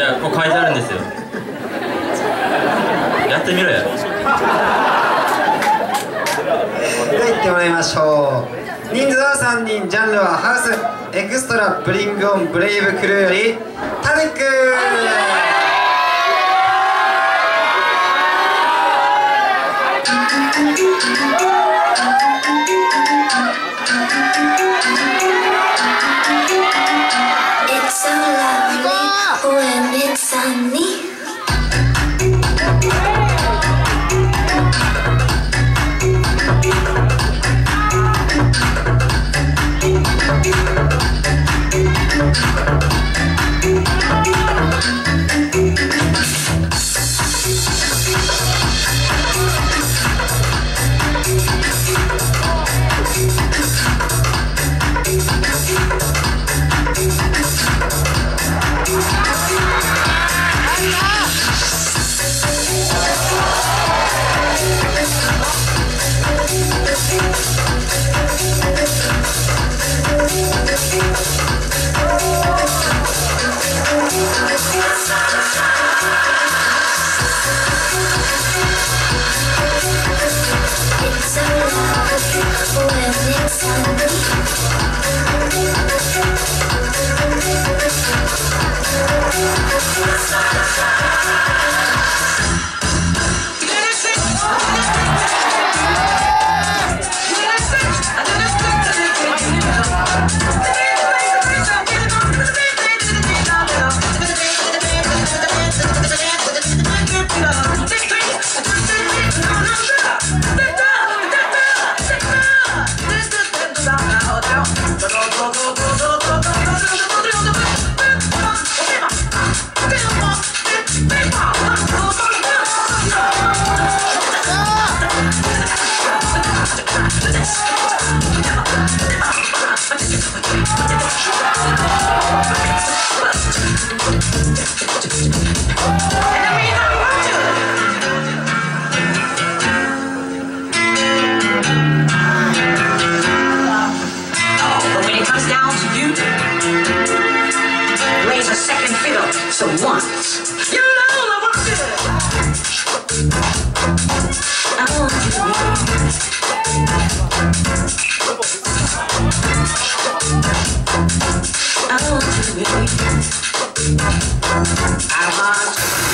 じゃあこう書いてあるんですよ。やってみろよでは行ってもらいましょう。人数は3人ジャンルはハウス。エクストラブリングオンブレイブクルーよりタネック lovely when fiddle. So once, you know I want it. I want you to be. I want you to be. I want